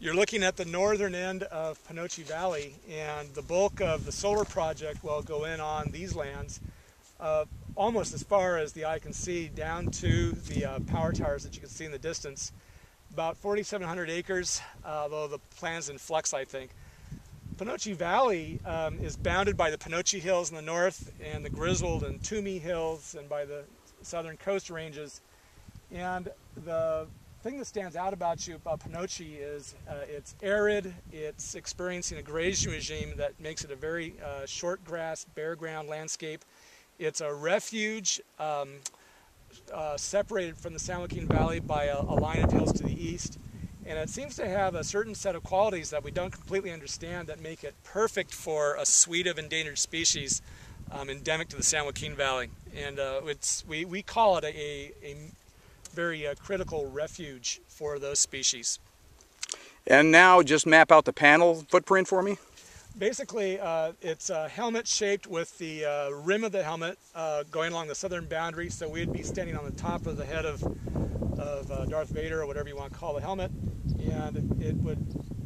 You're looking at the northern end of Panoche Valley, and the bulk of the solar project will go in on these lands, uh, almost as far as the eye can see, down to the uh, power towers that you can see in the distance. About 4,700 acres, uh, though the plan's in flux, I think. Panoche Valley um, is bounded by the Panoche Hills in the north and the Griswold and Tumey Hills and by the southern coast ranges. And the thing that stands out about you about Panoche is uh, it's arid, it's experiencing a grazing regime that makes it a very uh, short grass, bare ground landscape. It's a refuge um, uh, separated from the San Joaquin Valley by a, a, line of hills to the east. And it seems to have a certain set of qualities that we don't completely understand that make it perfect for a suite of endangered species um, endemic to the San Joaquin Valley. And uh, it's, we, we call it a, a very uh, critical refuge for those species. And now just map out the panel footprint for me. Basically, uh, it's a helmet shaped with the uh, rim of the helmet uh, going along the southern boundary, so we'd be standing on the top of the head of, of uh, Darth Vader or whatever you want to call the helmet, and it would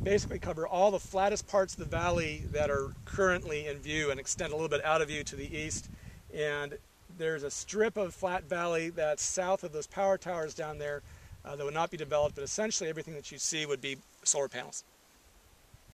basically cover all the flattest parts of the valley that are currently in view and extend a little bit out of view to the east. And there's a strip of flat valley that's south of those power towers down there uh, that would not be developed, but essentially everything that you see would be solar panels.